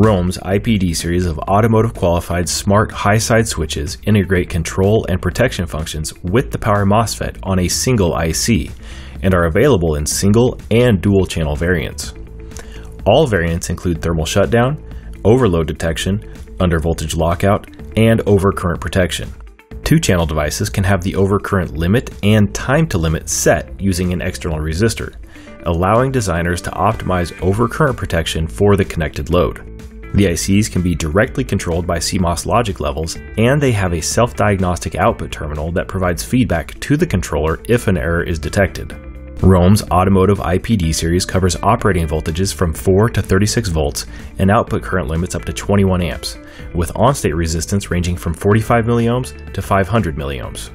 ROHM's IPD series of automotive qualified smart high side switches integrate control and protection functions with the power MOSFET on a single IC and are available in single and dual channel variants. All variants include thermal shutdown, overload detection, undervoltage lockout, and overcurrent protection. Two channel devices can have the overcurrent limit and time to limit set using an external resistor, allowing designers to optimize overcurrent protection for the connected load. The ICs can be directly controlled by CMOS logic levels, and they have a self-diagnostic output terminal that provides feedback to the controller if an error is detected. ROHM's automotive IPD series covers operating voltages from 4 to 36 volts and output current limits up to 21 amps, with on-state resistance ranging from 45 milliohms to 500 milliohms.